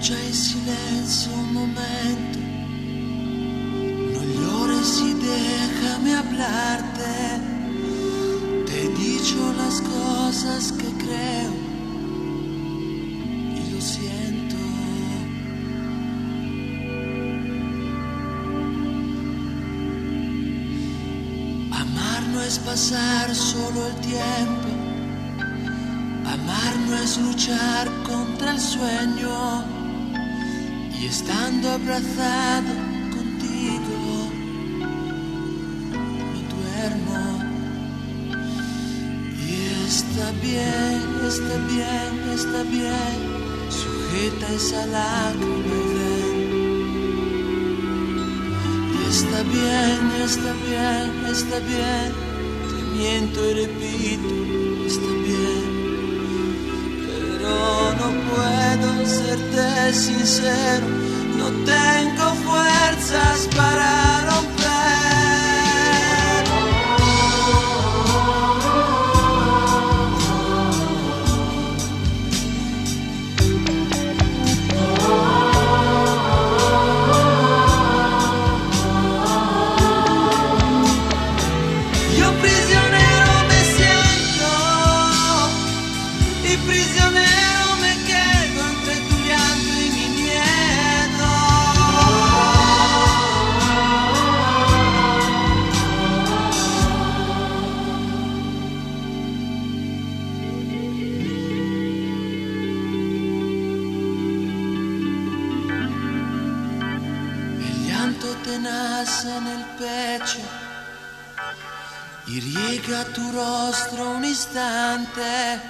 Escucha en silencio un momento, no llores y déjame hablarte. Te he dicho las cosas que creo y lo siento. Amar no es pasar solo el tiempo. Amar no es luchar contra el sueño y estando abrazado contigo me duermo y está bien, está bien, está bien, sujeta esa lágrima y ven. Y está bien, está bien, está bien, te miento y repito, está bien pero serte sincero, no tengo fuerzas para nace en el pecho y riega tu rostro un instante.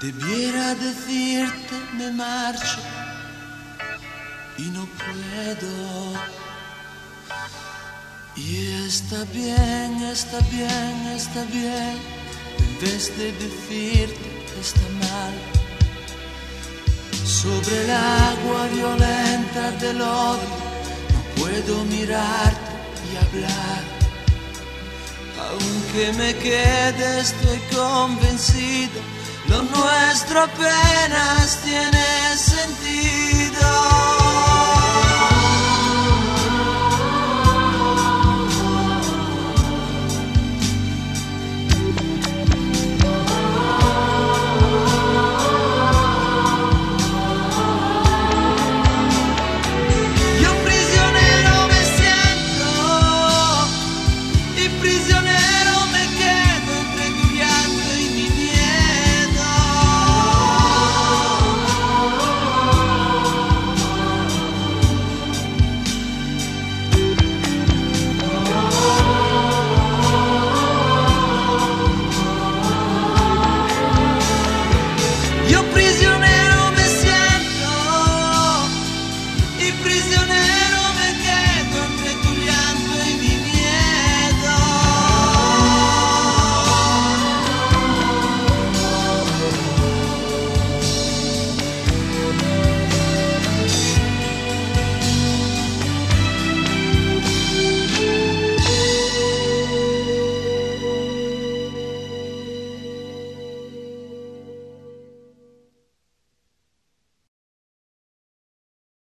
Debiera decirte me marcho y no puedo. Y está bien, está bien, está bien, en vez de decirte que está mal. Sobre el agua violenta del odio puedo mirarte y hablar. Aunque me quede, estoy convencido, lo nuestro apenas tiene sentido. prisioneros.